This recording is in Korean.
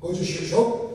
꺼주십시오.